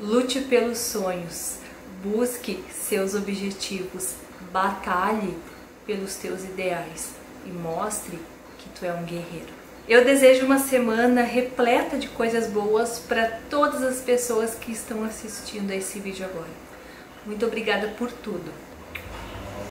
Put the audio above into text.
Lute pelos sonhos, busque seus objetivos, batalhe pelos teus ideais e mostre que tu é um guerreiro. Eu desejo uma semana repleta de coisas boas para todas as pessoas que estão assistindo a esse vídeo agora. Muito obrigada por tudo.